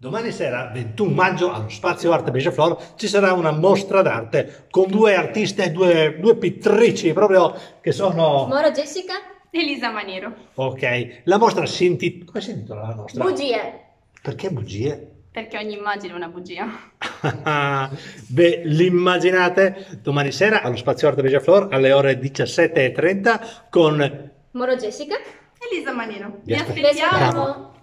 Domani sera, 21 maggio, allo Spazio Arte Bejaflor, ci sarà una mostra d'arte con due artiste, due, due pittrici proprio che sono... Moro Jessica? e Lisa Maniero. Ok, la mostra si intitola... Come si intitola la mostra? Bugie. Perché bugie? Perché ogni immagine è una bugia. Beh, l'immaginate domani sera allo Spazio Arte Bejaflor alle ore 17.30 con... Moro Jessica? Elisa Maniero. Vi Vi aspettiamo. aspettiamo.